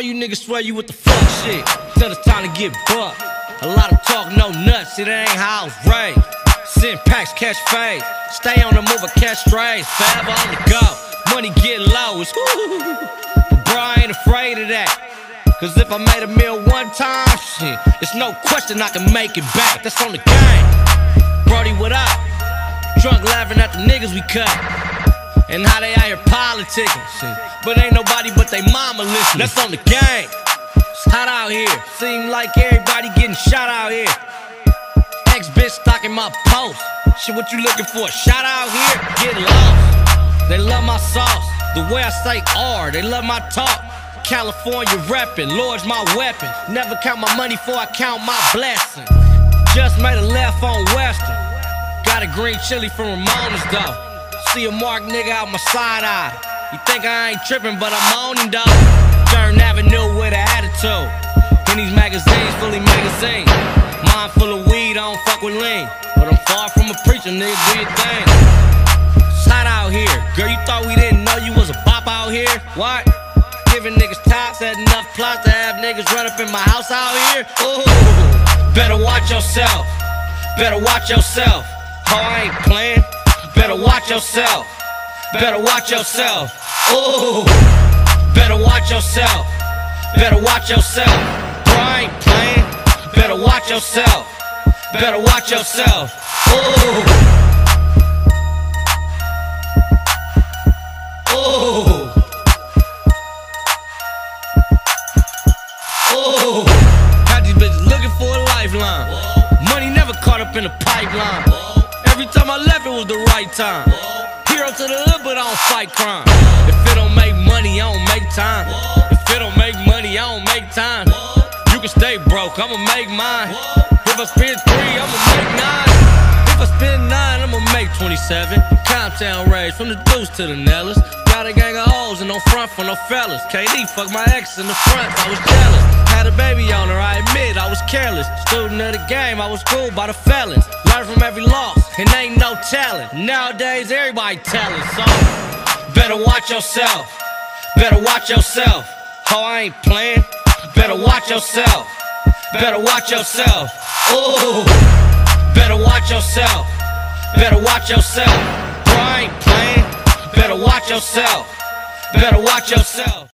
All you niggas swear you with the fuck shit. Till it's time to get bucked. A lot of talk, no nuts, it ain't how I was raised. Send packs, catch fade. Stay on the move or catch strays. Forever on the go. Money get low, it's Bro, I ain't afraid of that. Cause if I made a meal one time, shit, it's no question I can make it back. That's on the game. Brody, what up? Drunk laughing at the niggas we cut. And how they out here politicking. Shit. But ain't nobody but they mama listening. That's on the game. It's hot out here. Seem like everybody getting shot out here. Ex bitch stalking my post. Shit, what you looking for? Shot out here? Get lost. They love my sauce. The way I say R, they love my talk. California reppin', Lord's my weapon. Never count my money before I count my blessing. Just made a left on Western. Got a green chili from Ramona's though. See a mark nigga out my side eye. You think I ain't trippin', but I'm on him though. Turn Avenue with an attitude. In these magazines, fully magazine. Mind full of weed, I don't fuck with lean. But I'm far from a preacher, nigga, do your thing. It's hot out here. Girl, you thought we didn't know you was a bop out here? What? Giving niggas tops, had enough plots to have niggas run up in my house out here? Ooh, better watch yourself. Better watch yourself. Oh, I ain't playing. Better watch yourself. Better watch yourself. Ooh, better watch yourself. Better watch yourself. Bro, I playing. Better watch yourself. Better watch yourself. Ooh. Ooh. Got these bitches looking for a lifeline. Money never caught up in the pipeline. Time I left, it was the right time. Hero to the hood, but I don't fight crime. If it don't make money, I don't make time. If it don't make money, I don't make time. You can stay broke, I'ma make mine. If I spend three, I'ma make nine. If I spend nine, I'ma make 27. Comptown rage from the deuce to the Nellis. Got a gang of hoes and no front for no fellas. KD fuck my ex in the front, I was jealous. Had a baby on her, I admit I was careless. Student of the game, I was schooled by the felons. Learned from every loss, and ain't no talent. Nowadays, everybody telling, so better watch yourself. Better watch yourself. Oh, I ain't playing. Better watch yourself. Better watch yourself. Ooh, better watch yourself. Better watch yourself. Bro, I ain't playing. Better watch yourself. Better watch yourself.